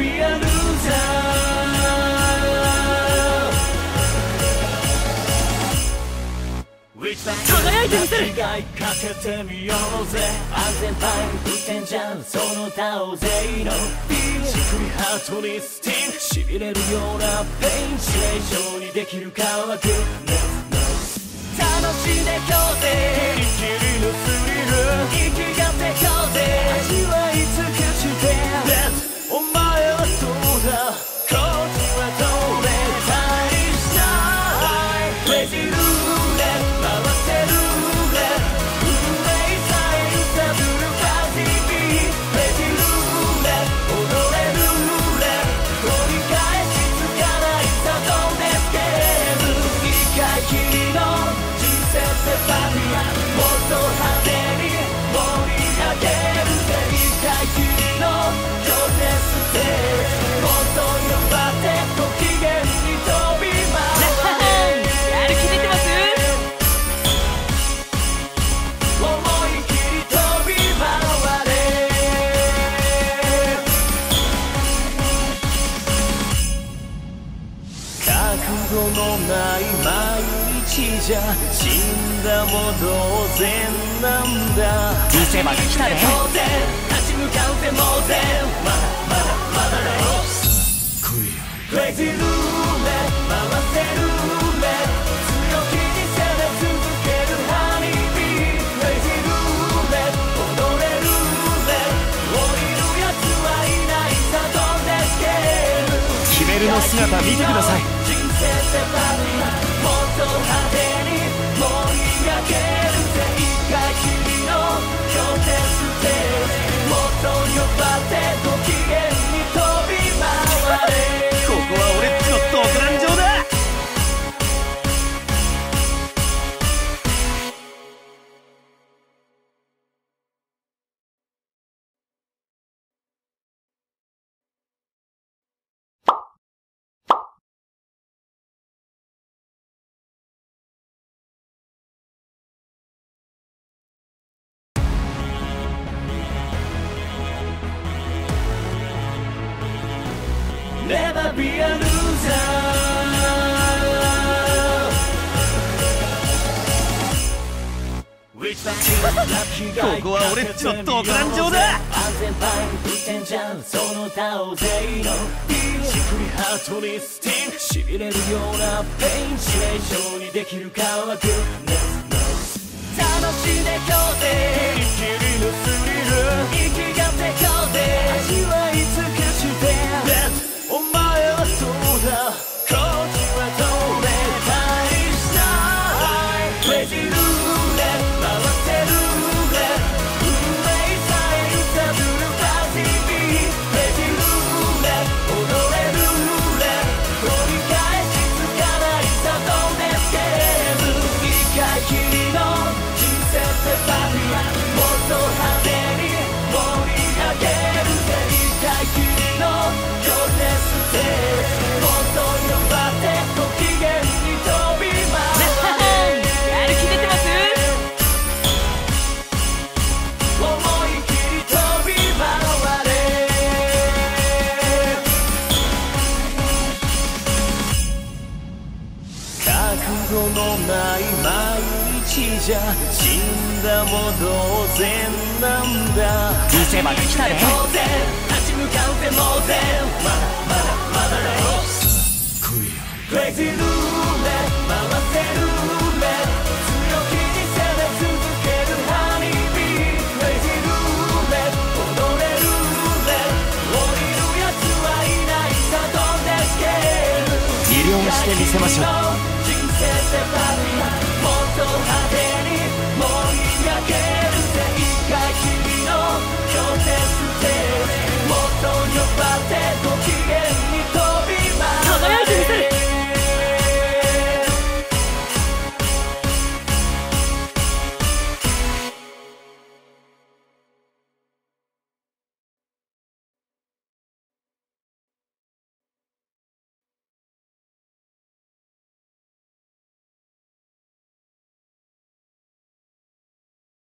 be a loser 輝いてみせる間違いかけてみようぜ安全パイプってんじゃんその他大勢のじくりハートにスティンしびれるようなペインシレーションにできるかはグッ楽しんでこうぜ悟のない毎日じゃ死んだも同然なんだ。見せ場が来たね。当然立ち向かうぜもうぜまだまだまだだよクレイジールー。レイジールー。レット踊れルーレット降りるやつはいないさどんでスケール決めるの姿見てくださいネバビアルーザーここは俺っちの独壇場だ安全パイじゃんその他大勢のじくりハートにスティンしびれるようなペインシレーションにで。きるかはグッ楽しんでこうぜキリキリのスリル悟のない毎日じゃ死んだも同然なんだ見せ場が来たね当然立ち向かうぜもうぜまだまだまだだよクレイジールーレ回せルーレット強気に攻め続けるハニービークレイジールーレット踊れルーレット降りるはいないさどんでスケール魅了してみせましょう